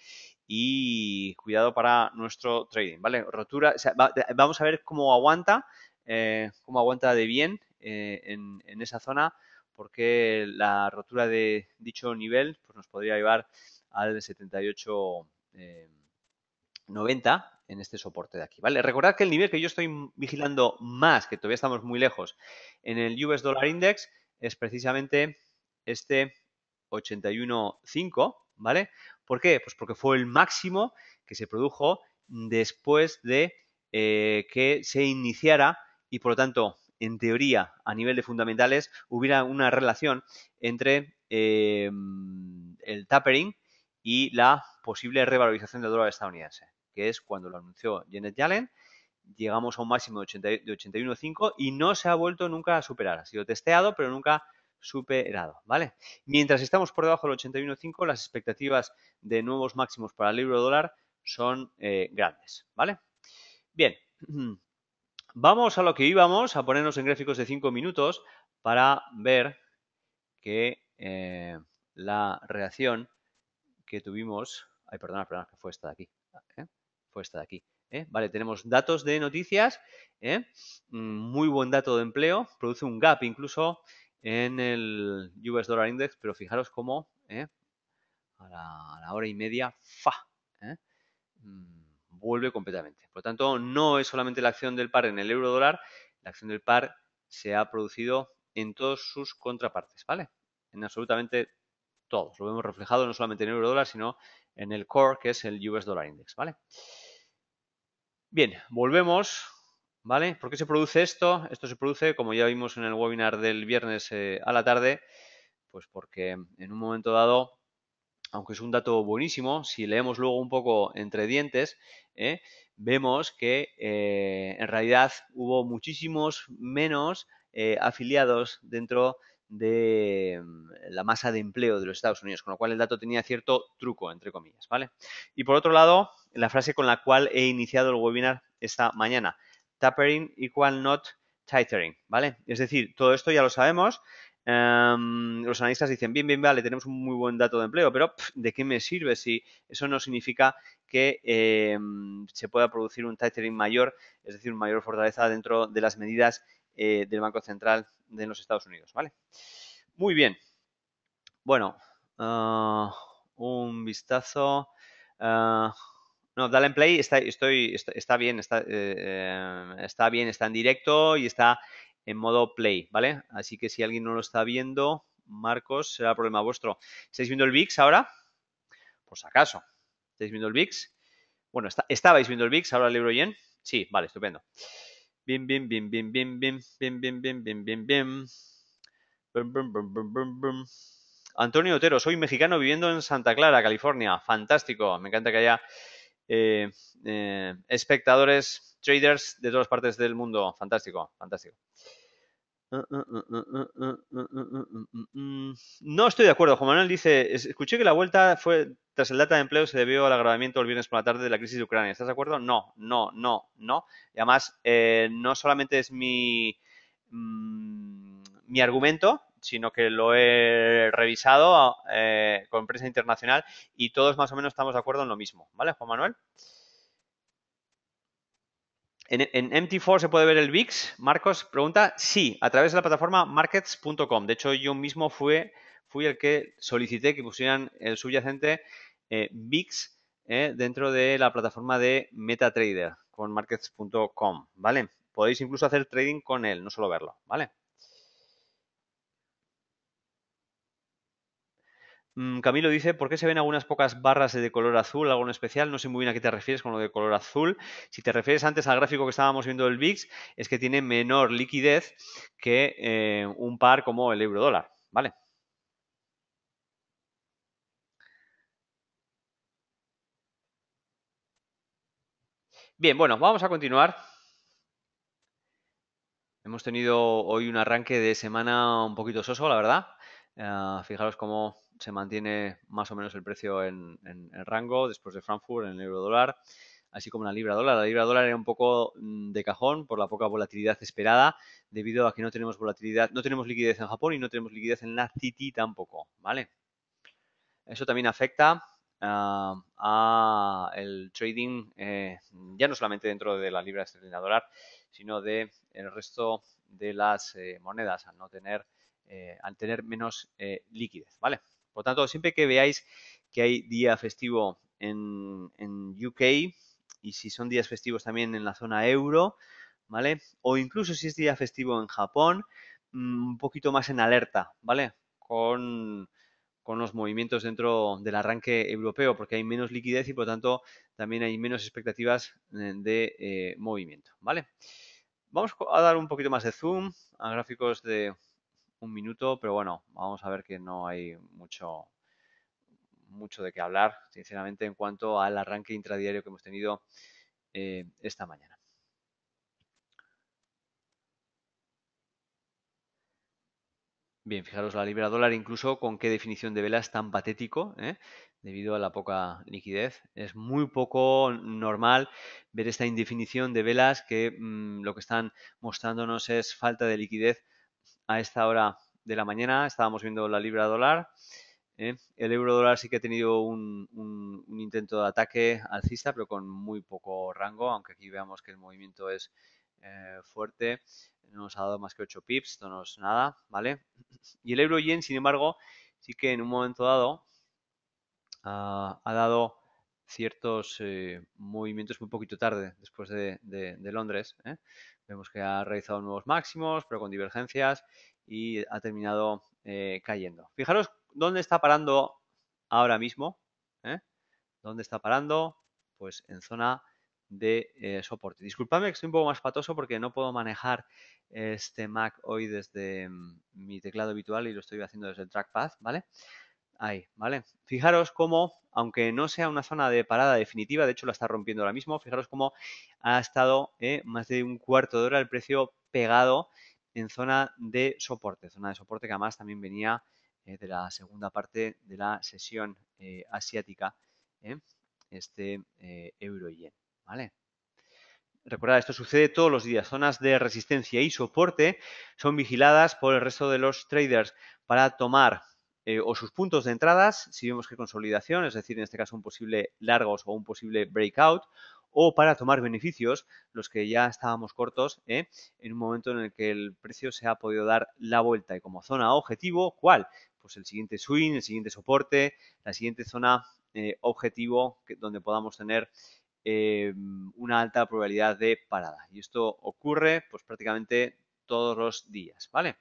y cuidado para nuestro trading, ¿vale? Rotura, vamos a ver cómo aguanta, eh, cómo aguanta de bien eh, en, esa zona, porque la rotura de dicho nivel pues nos podría llevar al 78 90 en este soporte de aquí, ¿vale? Recordad que el nivel que yo estoy vigilando más, que todavía estamos muy lejos, en el US Dollar Index es precisamente este 81.5, ¿vale? ¿Por qué? Pues porque fue el máximo que se produjo después de eh, que se iniciara y por lo tanto, en teoría, a nivel de fundamentales, hubiera una relación entre em, el tapering y la posible revalorización del dólar estadounidense que es cuando lo anunció Janet Yellen, llegamos a un máximo de, 81.5 y no se ha vuelto nunca a superar. Ha sido testeado, pero nunca superado, ¿vale? Mientras estamos por debajo del 81.5, las expectativas de nuevos máximos para el euro dólar son eh, grandes, ¿vale? Bien, vamos a lo que íbamos, a ponernos en gráficos de 5 minutos para ver que eh, la reacción que tuvimos, ay, perdona, perdona, que fue esta de aquí, ¿eh? fue esta de aquí. ¿eh? Vale, tenemos datos de noticias, ¿eh? mm, muy buen dato de empleo, produce un gap incluso en el US Dollar Index, pero fijaros cómo a la, hora y media, fa, mm, vuelve completamente. Por lo tanto, no es solamente la acción del par en el euro dólar, la acción del par se ha producido en todos sus contrapartes, ¿vale? En absolutamente todos. Lo vemos reflejado no solamente en euro dólar, sino en el core, que es el US Dollar Index, ¿vale? Bien, volvemos, ¿vale? ¿Por qué se produce esto? Esto se produce, como ya vimos en el webinar del viernes eh, a la tarde, pues porque en un momento dado, aunque es un dato buenísimo, si leemos luego un poco entre dientes, ¿eh? vemos que eh, en realidad hubo muchísimos menos afiliados dentro de mm, la masa de empleo de los Estados Unidos, con lo cual el dato tenía cierto truco, entre comillas, ¿vale? Y por otro lado, la frase con la cual he iniciado el webinar esta mañana, tapering equal not tithering, ¿vale? Es decir, todo esto ya lo sabemos, em, los analistas dicen, bien, bien, vale, tenemos un muy buen dato de empleo, pero ¿de qué me sirve si eso no significa que em, se pueda producir un tithering mayor, es decir, mayor fortaleza dentro de las medidas eh, del Banco Central de los Estados Unidos, ¿vale? Muy bien. Bueno, ah, un vistazo. Ah, no, dale en play, está, estoy, está, bien, está, eh, eh, está bien, está en directo y está en modo play, ¿vale? Así que si alguien no lo está viendo, Marcos, será problema vuestro. ¿Estáis viendo el VIX ahora? Por si acaso. ¿Estáis viendo el VIX? Bueno, estabais viendo el VIX, ahora el euro yen. Sí, vale, estupendo. Bien, bien, bien, bien, bien, bien, bien, bien, bien, bien, bien, bien. Antonio Otero, soy mexicano viviendo en Santa Clara, California. Fantástico. Me encanta que haya espectadores, traders de todas partes del mundo. Fantástico, fantástico. No estoy de acuerdo. Juan Manuel dice, escuché que la vuelta fue tras el data de empleo se debió al agravamiento el viernes por la tarde de la crisis de Ucrania. ¿Estás de acuerdo? No, no, no, no. Y además, eh, no solamente es mi, mm, mi argumento, sino que lo he revisado eh, con prensa internacional y todos más o menos estamos de acuerdo en lo mismo. ¿Vale, Juan Manuel? En, MT4 se puede ver el VIX. Marcos pregunta, sí, a través de la plataforma markets.com. De hecho, yo mismo fui, fui el que solicité que pusieran el subyacente eh, VIX eh, dentro de la plataforma de MetaTrader con markets.com, ¿vale? Podéis incluso hacer trading con él, no solo verlo, ¿vale? Camilo dice, ¿por qué se ven algunas pocas barras de color azul, algo en especial? No sé muy bien a qué te refieres con lo de color azul. Si te refieres antes al gráfico que estábamos viendo del VIX, es que tiene menor liquidez que eh, un par como el euro dólar, ¿vale? Bien, bueno, vamos a continuar. Hemos tenido hoy un arranque de semana un poquito soso, la verdad. Ah, fijaros cómo se mantiene más o menos el precio en, el rango después de Frankfurt en el euro dólar, así como la libra dólar. La libra dólar era un poco mm, de cajón por la poca volatilidad esperada, debido a que no tenemos volatilidad, no tenemos liquidez en Japón y no tenemos liquidez en la Citi tampoco, ¿vale? Eso también afecta a el trading eh, ya no solamente dentro de la libra esterlina dólar, sino de el resto de las eh, monedas al no tener eh, al tener menos liquidez, ¿vale? Por tanto, siempre que veáis que hay día festivo en, en UK y si son días festivos también en la zona euro, ¿vale? O incluso si es día festivo en Japón, mm, un poquito más en alerta, ¿vale? Con con los movimientos dentro del arranque europeo, porque hay menos liquidez y por tanto también hay menos expectativas eh, de eh, movimiento, ¿vale? Vamos a dar un poquito más de zoom a gráficos de un minuto, pero bueno, vamos a ver que no hay mucho, mucho de qué hablar, sinceramente, en cuanto al arranque intradiario que hemos tenido eh, esta mañana. Bien, fijaros la libra dólar incluso con qué definición de vela es tan patético, ¿eh? debido a la poca liquidez. Es muy poco normal ver esta indefinición de velas que mm, lo que están mostrándonos es falta de liquidez a esta hora de la mañana. Estábamos viendo la libra dólar. ¿eh? El euro dólar sí que ha tenido un, intento de ataque alcista, pero con muy poco rango, aunque aquí veamos que el movimiento es eh, fuerte no nos ha dado más que 8 pips, no es nada, ¿vale? Y el euro yen, sin embargo, sí que en un momento dado ah, ha dado ciertos eh, movimientos muy poquito tarde después de, Londres. ¿eh? Vemos que ha realizado nuevos máximos, pero con divergencias y ha terminado eh, cayendo. Fijaros dónde está parando ahora mismo. ¿Dónde está parando? Pues en zona de soporte. Disculpadme que estoy un poco más patoso porque no puedo manejar este Mac hoy desde mm, mi teclado habitual y lo estoy haciendo desde el trackpad, ¿vale? Ahí, ¿vale? Fijaros cómo, aunque no sea una zona de parada definitiva, de hecho la está rompiendo ahora mismo, fijaros cómo ha estado eh, más de un cuarto de hora el precio pegado en zona de soporte, zona de soporte que además también venía eh, de la segunda parte de la sesión eh, asiática, este euro-yen, ¿vale? Recordad, esto sucede todos los días. Zonas de resistencia y soporte son vigiladas por el resto de los traders para tomar eh, o sus puntos de entradas, si vemos que consolidación, es decir, en este caso un posible largos o un posible breakout, o para tomar beneficios, los que ya estábamos cortos, ¿eh? en un momento en el que el precio se ha podido dar la vuelta. Y como zona objetivo, ¿cuál? Pues el siguiente swing, el siguiente soporte, la siguiente zona eh, objetivo donde podamos tener Em, una alta probabilidad de parada. Y esto ocurre pues prácticamente todos los días, ¿vale?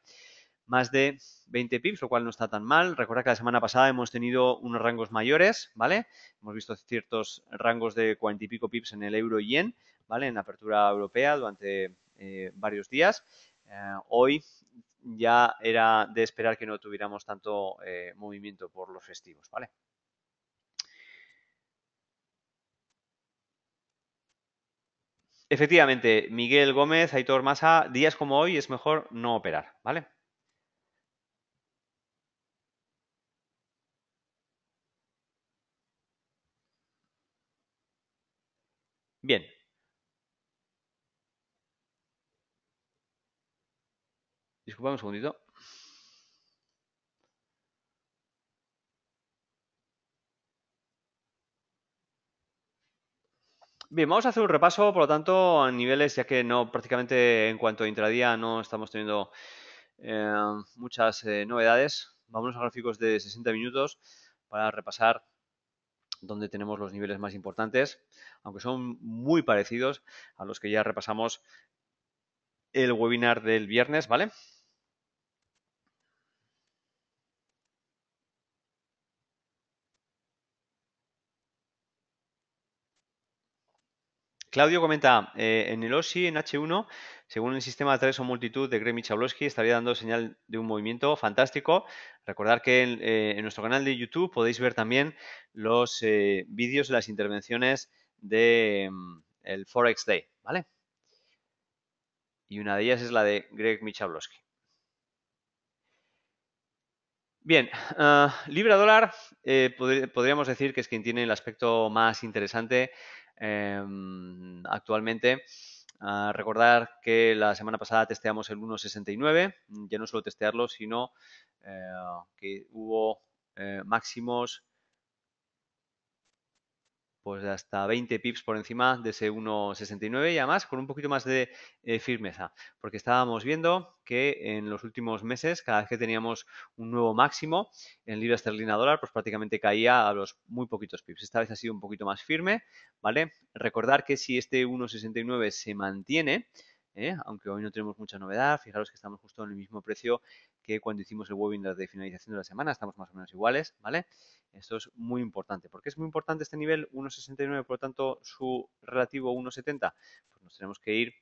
Más de 20 pips, lo cual no está tan mal. Recuerda que la semana pasada hemos tenido unos rangos mayores, ¿vale? Hemos visto ciertos rangos de 40 y pico pips en el euro yen, ¿vale? En la apertura europea durante eh, varios días. Eh, hoy ya era de esperar que no tuviéramos tanto eh, movimiento por los festivos, ¿vale? Efectivamente, Miguel Gómez, Aitor Masa, días como hoy es mejor no operar, ¿vale? Bien. Disculpame un segundito. Bien, vamos a hacer un repaso, por lo tanto, a niveles, ya que no prácticamente en cuanto a intradía no estamos teniendo eh, muchas eh, novedades. Vamos a gráficos de 60 minutos para repasar donde tenemos los niveles más importantes, aunque son muy parecidos a los que ya repasamos el webinar del viernes, ¿vale? Claudio comenta, eh, en el OSI, en H1, según el sistema 3 o multitud de Greg Michalowski, estaría dando señal de un movimiento fantástico. Recordar que en, eh, nuestro canal de YouTube podéis ver también los eh, vídeos de las intervenciones del mm, Forex Day, ¿vale? Y una de ellas es la de Greg Michalowski. Bien, libra dólar, podríamos decir que es quien tiene el aspecto más interesante Em, actualmente. Recordar que la semana pasada testeamos el 1.69, ya no solo testearlo, sino eh, que hubo eh, máximos pues hasta 20 pips por encima de ese 1,69 y además con un poquito más de eh, firmeza, porque estábamos viendo que en los últimos meses, cada vez que teníamos un nuevo máximo en libra esterlina dólar, pues prácticamente caía a los muy poquitos pips. Esta vez ha sido un poquito más firme, ¿vale? Recordar que si este 1,69 se mantiene, ¿eh? aunque hoy no tenemos mucha novedad, fijaros que estamos justo en el mismo precio que cuando hicimos el webinar de finalización de la semana, estamos más o menos iguales, ¿vale? Esto es muy importante. ¿Por qué es muy importante este nivel 1,69, por lo tanto su relativo 1,70? Pues nos tenemos que ir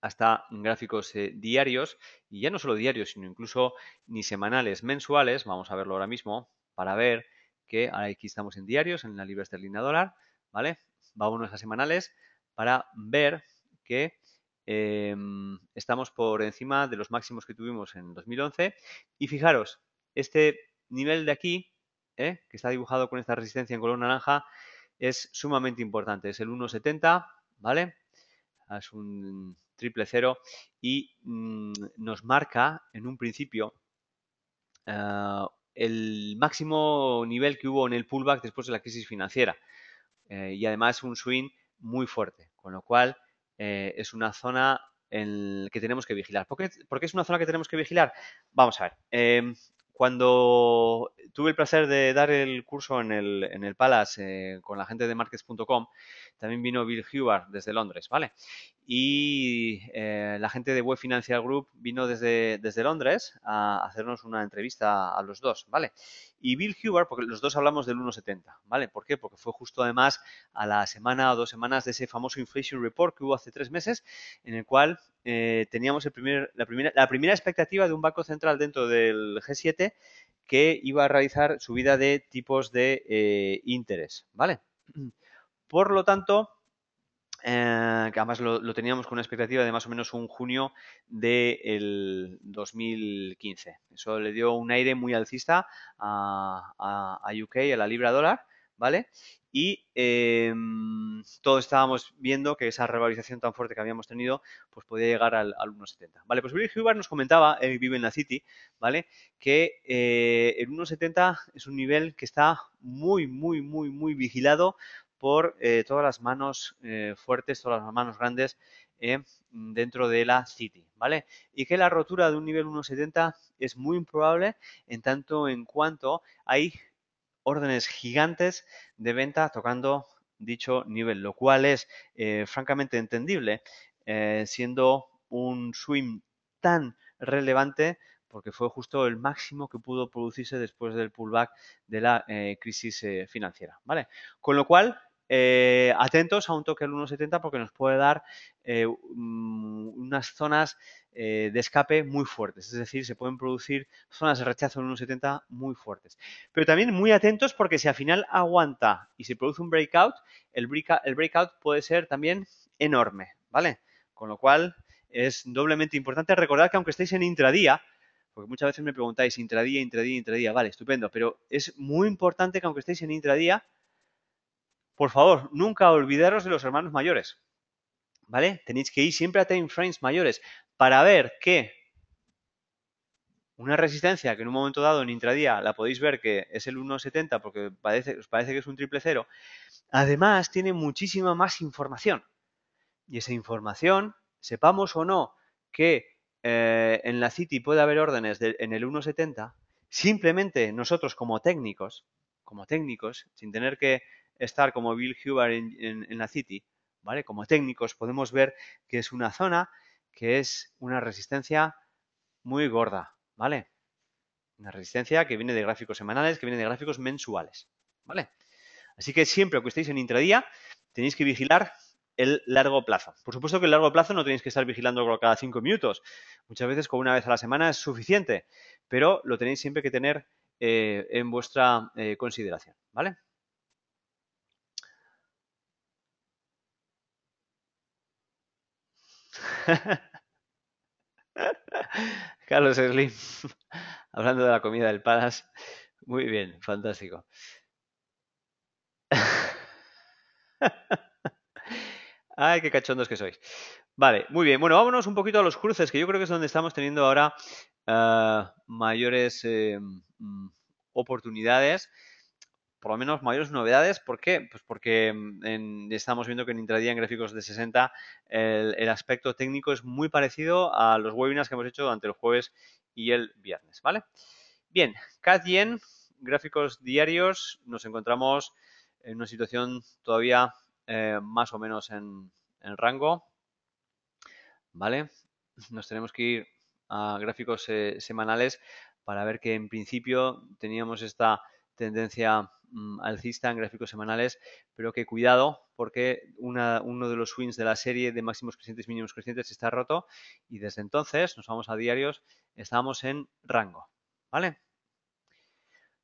hasta gráficos eh, diarios y ya no solo diarios, sino incluso ni semanales, mensuales, vamos a verlo ahora mismo, para ver que aquí estamos en diarios, en la libra esterlina dólar, ¿vale? Vámonos a semanales para ver que em, estamos por encima de los máximos que tuvimos en 2011 y fijaros, este nivel de aquí ¿eh? que está dibujado con esta resistencia en color naranja, es sumamente importante. Es el 1,70, ¿vale? Es un triple cero y mm, nos marca en un principio eh, el máximo nivel que hubo en el pullback después de la crisis financiera. Eh, y además un swing muy fuerte, con lo cual es una zona en que tenemos que vigilar. ¿Por qué, ¿Por qué, es una zona que tenemos que vigilar? Vamos a ver. Em, cuando tuve el placer de dar el curso en el, en el Palace eh, con la gente de markets.com, también vino Bill Heward desde Londres, ¿vale? Y eh, la gente de Web Financial Group vino desde, desde Londres a hacernos una entrevista a los dos, ¿vale? Y Bill Heward, porque los dos hablamos del 1,70, ¿vale? ¿Por qué? Porque fue justo además a la semana o dos semanas de ese famoso Inflation Report que hubo hace tres meses, en el cual eh, teníamos la, primera, la primera expectativa de un banco central dentro del G7 que iba a realizar subida de tipos de eh, interés, ¿vale? Por lo tanto, eh, además lo, teníamos con una expectativa de más o menos un junio del 2015. Eso le dio un aire muy alcista a, a, a UK, a la libra dólar, ¿vale? y em, todos estábamos viendo que esa revalorización tan fuerte que habíamos tenido pues podía llegar al, 1,70. Vale, pues Bill Hubbard nos comentaba, él vive en la City, ¿vale? Que eh, el 1,70 es un nivel que está muy, muy, muy, muy vigilado por eh, todas las manos eh, fuertes, todas las manos grandes dentro de la City, ¿vale? Y que la rotura de un nivel 1,70 es muy improbable en tanto en cuanto hay órdenes gigantes de venta tocando dicho nivel, lo cual es eh, francamente entendible, eh, siendo un swing tan relevante porque fue justo el máximo que pudo producirse después del pullback de la eh, crisis financiera, ¿vale? Con lo cual, atentos a un toque al 1.70 porque nos puede dar mm, unas zonas eh, de escape muy fuertes, es decir, se pueden producir zonas de rechazo en 1.70 muy fuertes. Pero también muy atentos porque si al final aguanta y se produce un breakout, el, el breakout puede ser también enorme, ¿vale? Con lo cual es doblemente importante recordar que aunque estéis en intradía, porque muchas veces me preguntáis intradía, intradía, intradía, vale, estupendo, pero es muy importante que aunque estéis en intradía, por favor, nunca olvidaros de los hermanos mayores. ¿Vale? Tenéis que ir siempre a time frames mayores para ver que una resistencia que en un momento dado en intradía la podéis ver que es el 1.70 porque os parece que es un triple cero, además tiene muchísima más información. Y esa información, sepamos o no que eh, en la City puede haber órdenes en el 1.70, simplemente nosotros como técnicos, como técnicos, sin tener que estar como Bill Huber en, en la City, ¿vale? Como técnicos podemos ver que es una zona que es una resistencia muy gorda, ¿vale? Una resistencia que viene de gráficos semanales, que viene de gráficos mensuales, ¿vale? Así que siempre que estéis en intradía, tenéis que vigilar el largo plazo. Por supuesto que el largo plazo no tenéis que estar vigilando cada cinco minutos. Muchas veces con una vez a la semana es suficiente, pero lo tenéis siempre que tener eh, en vuestra eh, consideración, ¿vale? Carlos Slim, hablando de la comida del Palace. Muy bien, fantástico. Ay, qué cachondos que sois. Vale, muy bien. Bueno, vámonos un poquito a los cruces, que yo creo que es donde estamos teniendo ahora eh, mayores eh, mm, oportunidades por lo menos mayores novedades. ¿Por qué? Pues porque mm, estamos viendo que en intradía en gráficos de 60 el, aspecto técnico es muy parecido a los webinars que hemos hecho durante el jueves y el viernes, ¿vale? Bien, CAD Yen, gráficos diarios, nos encontramos en una situación todavía eh, más o menos en, rango, ¿vale? Nos tenemos que ir a gráficos eh, semanales para ver que en principio teníamos esta tendencia mm, alcista en gráficos semanales, pero que cuidado porque uno de los swings de la serie de máximos crecientes mínimos crecientes está roto y desde entonces nos vamos a diarios, estamos en rango, ¿vale?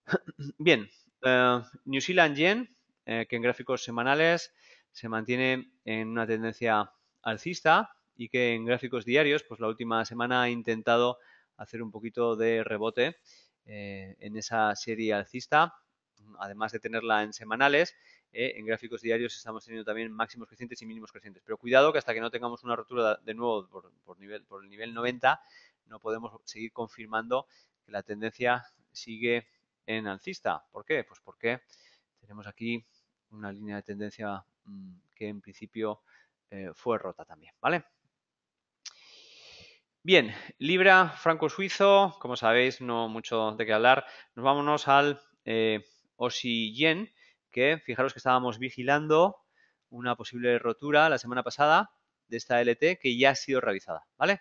Bien, eh, New Zealand Yen, eh, que en gráficos semanales se mantiene en una tendencia alcista y que en gráficos diarios, pues la última semana ha intentado hacer un poquito de rebote eh, en esa serie alcista, además de tenerla en semanales. Eh, en gráficos diarios estamos teniendo también máximos crecientes y mínimos crecientes. Pero cuidado que hasta que no tengamos una rotura de nuevo por, el nivel 90, no podemos seguir confirmando que la tendencia sigue en alcista. ¿Por qué? Pues porque tenemos aquí una línea de tendencia mm, que en principio eh, fue rota también, ¿vale? Bien, Libra, franco suizo, como sabéis, no mucho de qué hablar. Nos vámonos al eh, Osi Yen, que fijaros que estábamos vigilando una posible rotura la semana pasada de esta LT que ya ha sido realizada, ¿vale?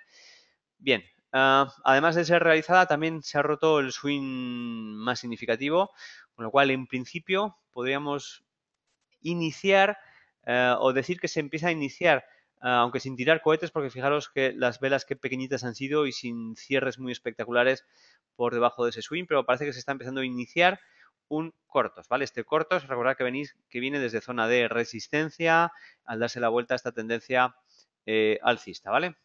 Bien, ah, además de ser realizada, también se ha roto el swing más significativo, con lo cual, en principio, podríamos iniciar eh, o decir que se empieza a iniciar aunque sin tirar cohetes, porque fijaros que las velas que pequeñitas han sido y sin cierres muy espectaculares por debajo de ese swing, pero parece que se está empezando a iniciar un cortos, ¿vale? Este cortos, recordad que, venís, que viene desde zona de resistencia al darse la vuelta a esta tendencia eh, alcista, ¿vale?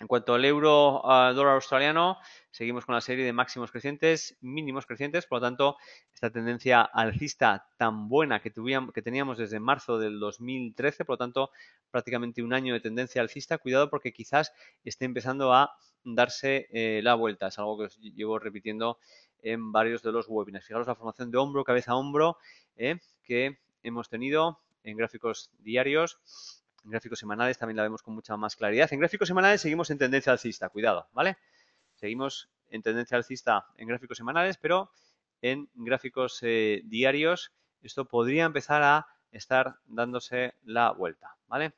En cuanto al euro dólar australiano, seguimos con la serie de máximos crecientes, mínimos crecientes, por lo tanto, esta tendencia alcista tan buena que, que teníamos desde marzo del 2013, por lo tanto, prácticamente un año de tendencia alcista, cuidado porque quizás esté empezando a darse eh, la vuelta, es algo que os llevo repitiendo en varios de los webinars. Fijaros la formación de hombro, cabeza a hombro eh, que hemos tenido en gráficos diarios en gráficos semanales también la vemos con mucha más claridad. En gráficos semanales seguimos en tendencia alcista, cuidado, ¿vale? Seguimos en tendencia alcista en gráficos semanales, pero en gráficos eh, diarios esto podría empezar a estar dándose la vuelta, ¿vale?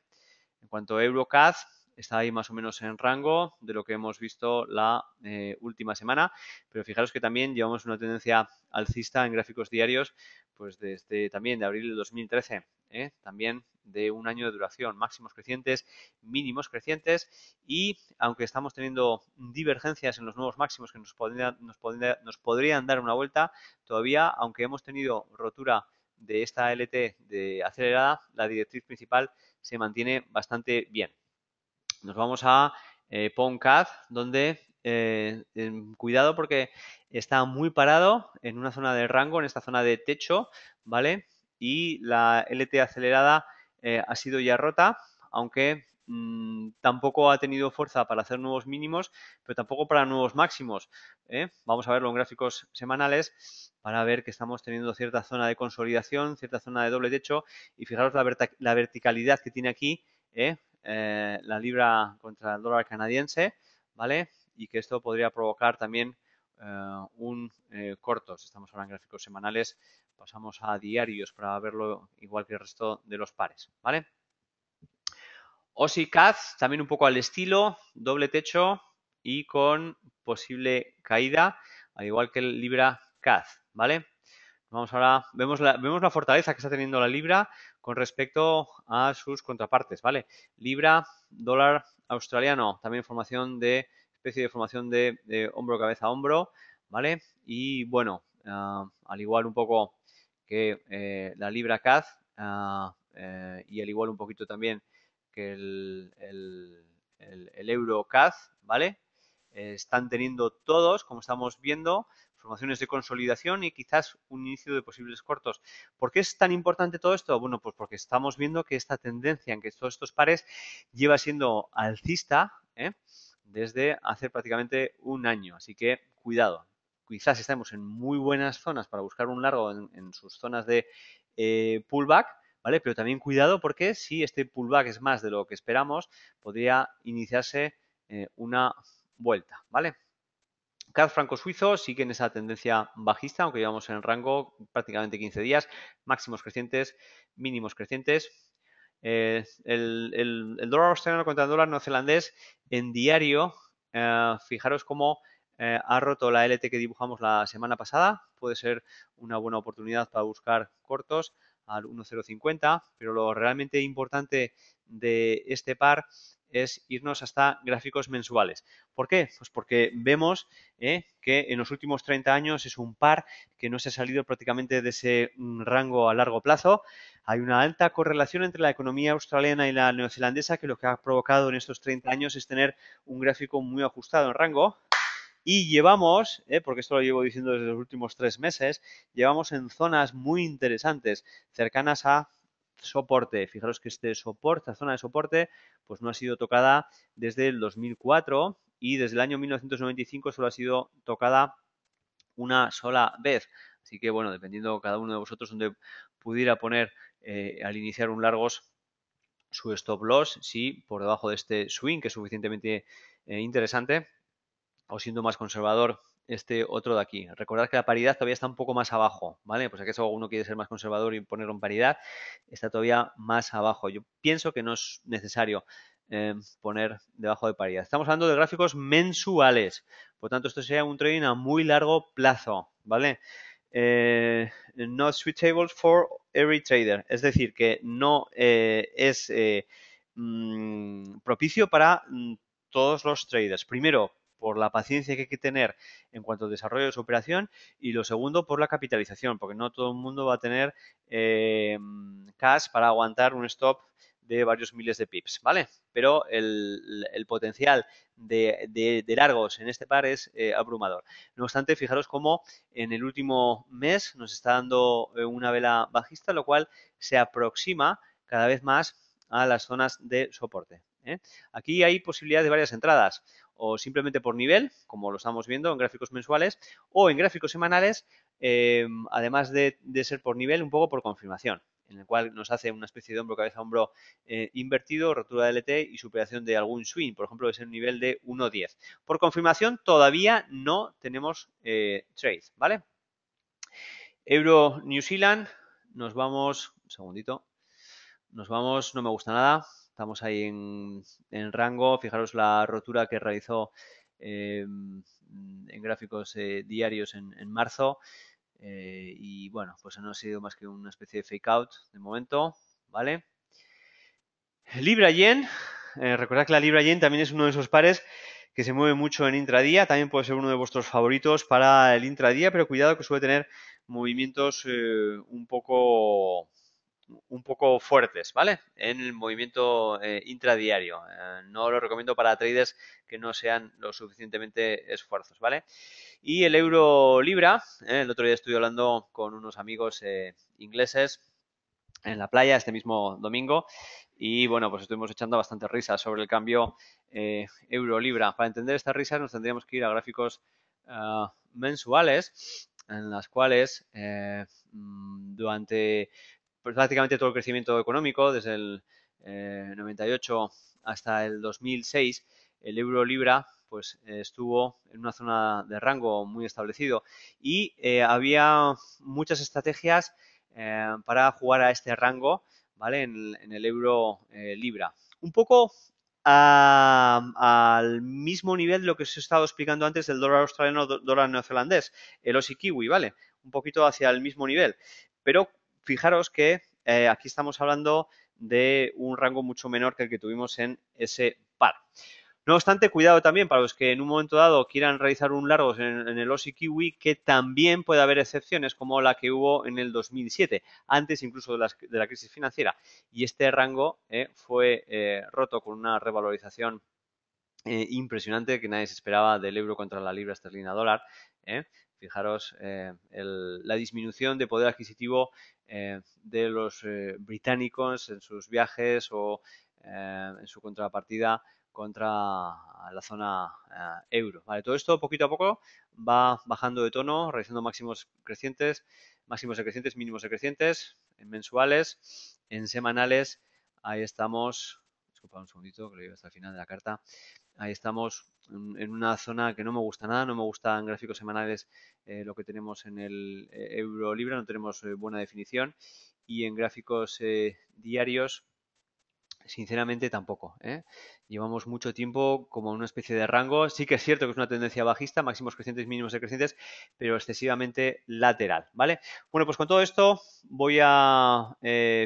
En cuanto a EuroCAD, está ahí más o menos en rango de lo que hemos visto la eh, última semana, pero fijaros que también llevamos una tendencia alcista en gráficos diarios, pues desde también de abril de 2013 ¿eh? también de un año de duración, máximos crecientes, mínimos crecientes y aunque estamos teniendo divergencias en los nuevos máximos que nos, nos, podrían dar una vuelta, todavía, aunque hemos tenido rotura de esta LT de acelerada, la directriz principal se mantiene bastante bien. Nos vamos a eh, donde eh, cuidado porque está muy parado en una zona de rango, en esta zona de techo, ¿vale? y la LT acelerada eh, ha sido ya rota, aunque mm, tampoco ha tenido fuerza para hacer nuevos mínimos, pero tampoco para nuevos máximos. ¿eh? Vamos a verlo en gráficos semanales para ver que estamos teniendo cierta zona de consolidación, cierta zona de doble techo y fijaros la, verticalidad que tiene aquí ¿eh? La libra contra el dólar canadiense, ¿vale? Y que esto podría provocar también un cortos. Estamos ahora en gráficos semanales pasamos a diarios para verlo igual que el resto de los pares, ¿vale? OSI-CAD, también un poco al estilo, doble techo y con posible caída, al igual que el Libra-CAD, ¿vale? Vamos ahora, vemos la, vemos la fortaleza que está teniendo la Libra con respecto a sus contrapartes, ¿vale? Libra, dólar australiano, también formación de, especie de formación de, hombro, cabeza, hombro, ¿vale? Y bueno, ah, al igual un poco que eh, la libra CAD ah, eh, y al igual un poquito también que el, euro CAD, ¿vale? están teniendo todos, como estamos viendo, formaciones de consolidación y quizás un inicio de posibles cortos. ¿Por qué es tan importante todo esto? Bueno, pues porque estamos viendo que esta tendencia en que todos estos pares lleva siendo alcista ¿eh? desde hace prácticamente un año. Así que cuidado, quizás estemos en muy buenas zonas para buscar un largo en, sus zonas de eh, pullback, ¿vale? Pero también cuidado porque si este pullback es más de lo que esperamos, podría iniciarse eh, una vuelta, ¿vale? CAD franco suizo sigue en esa tendencia bajista, aunque llevamos en rango prácticamente 15 días, máximos crecientes, mínimos crecientes. Eh, el, dólar australiano contra el dólar neozelandés en diario, eh, fijaros cómo eh, ha roto la LT que dibujamos la semana pasada, puede ser una buena oportunidad para buscar cortos al 1.050, pero lo realmente importante de este par es irnos hasta gráficos mensuales. ¿Por qué? Pues porque vemos eh, que en los últimos 30 años es un par que no se ha salido prácticamente de ese mm, rango a largo plazo. Hay una alta correlación entre la economía australiana y la neozelandesa que lo que ha provocado en estos 30 años es tener un gráfico muy ajustado en rango. Y llevamos, eh, porque esto lo llevo diciendo desde los últimos tres meses, llevamos en zonas muy interesantes, cercanas a soporte. Fijaros que este soporte, esta zona de soporte, pues no ha sido tocada desde el 2004 y desde el año 1995 solo ha sido tocada una sola vez. Así que bueno, dependiendo cada uno de vosotros donde pudiera poner eh, al iniciar un largos su stop loss, si por debajo de este swing que es suficientemente eh, interesante o siendo más conservador este otro de aquí. Recordad que la paridad todavía está un poco más abajo, ¿vale? Pues si uno quiere ser más conservador y ponerlo en paridad, está todavía más abajo. Yo pienso que no es necesario eh, poner debajo de paridad. Estamos hablando de gráficos mensuales, por tanto esto sería un trading a muy largo plazo, ¿vale? Eh, not switchables for every trader, es decir, que no eh, es mm, propicio para mm, todos los traders. Primero, por la paciencia que hay que tener en cuanto al desarrollo de su operación y lo segundo por la capitalización, porque no todo el mundo va a tener eh, cash para aguantar un stop de varios miles de pips, ¿vale? Pero el, potencial de, largos en este par es eh, abrumador. No obstante, fijaros cómo en el último mes nos está dando eh, una vela bajista, lo cual se aproxima cada vez más a las zonas de soporte. Aquí hay posibilidad de varias entradas o simplemente por nivel, como lo estamos viendo en gráficos mensuales, o en gráficos semanales, eh, además de, ser por nivel, un poco por confirmación, en el cual nos hace una especie de hombro cabeza hombro eh, invertido, rotura de LT y superación de algún swing, por ejemplo, es el nivel de 1.10. Por confirmación, todavía no tenemos eh, trade, ¿vale? Euro New Zealand, nos vamos, un segundito, nos vamos, no me gusta nada, Estamos ahí en, rango. Fijaros la rotura que realizó eh, en gráficos eh, diarios en, marzo. Eh, y bueno, pues no ha sido más que una especie de fake out de momento, ¿vale? Libra Yen, recordad que la Libra Yen también es uno de esos pares que se mueve mucho en intradía, también puede ser uno de vuestros favoritos para el intradía, pero cuidado que suele tener movimientos un poco un poco fuertes, ¿vale? En el movimiento eh, intradiario. Eh, no lo recomiendo para traders que no sean lo suficientemente esfuerzos, ¿vale? Y el euro libra, eh, el otro día estuve hablando con unos amigos ingleses en la playa este mismo domingo y bueno, pues estuvimos echando bastante risas sobre el cambio euro-libra. Para entender estas risas nos tendríamos que ir a gráficos mensuales en las cuales mm, durante prácticamente todo el crecimiento económico, desde el 98 eh, hasta el 2006, el euro libra pues estuvo en una zona de rango muy establecido y eh, había muchas estrategias eh, para jugar a este rango, ¿vale? En, el euro libra. Un poco al mismo nivel de lo que os he estado explicando antes del dólar australiano, dólar neozelandés, el Aussie Kiwi, ¿vale? Un poquito hacia el mismo nivel. Pero fijaros que eh, aquí estamos hablando de un rango mucho menor que el que tuvimos en ese par. No obstante, cuidado también para los que en un momento dado quieran realizar un largo en, el OSI Kiwi, que también puede haber excepciones como la que hubo en el 2007, antes incluso de la, crisis financiera. Y este rango eh, fue eh, roto con una revalorización impresionante que nadie se esperaba del euro contra la libra esterlina dólar. Fijaros la disminución de poder adquisitivo de los eh, británicos en sus viajes o en su contrapartida contra la zona euro. Todo esto poquito a poco va bajando de tono, realizando máximos crecientes, máximos decrecientes, mínimos decrecientes, en mensuales, en semanales, ahí estamos, disculpa un segundito que lo llevo hasta el final de la carta, ahí estamos en una zona que no me gusta nada, no me gustan gráficos semanales eh, lo que tenemos en el eh, euro libra, no tenemos eh, buena definición y en gráficos diarios Sinceramente tampoco. ¿eh? Llevamos mucho tiempo como una especie de rango. Sí que es cierto que es una tendencia bajista, máximos crecientes, mínimos decrecientes, pero excesivamente lateral, ¿vale? Bueno, pues con todo esto voy a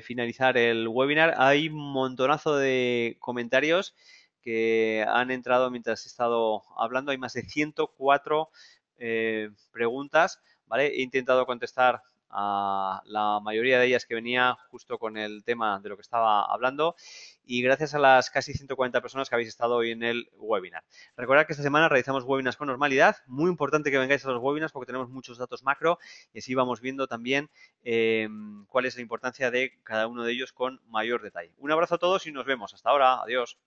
finalizar el webinar. Hay un montonazo de comentarios que han entrado mientras he estado hablando. Hay más de 104 eh, preguntas, ¿vale? He intentado contestar a la mayoría de ellas que venía justo con el tema de lo que estaba hablando y gracias a las casi 140 personas que habéis estado hoy en el webinar. Recordad que esta semana realizamos webinars con normalidad. Muy importante que vengáis a los webinars porque tenemos muchos datos macro y así vamos viendo también eh, cuál es la importancia de cada uno de ellos con mayor detalle. Un abrazo a todos y nos vemos. Hasta ahora. Adiós.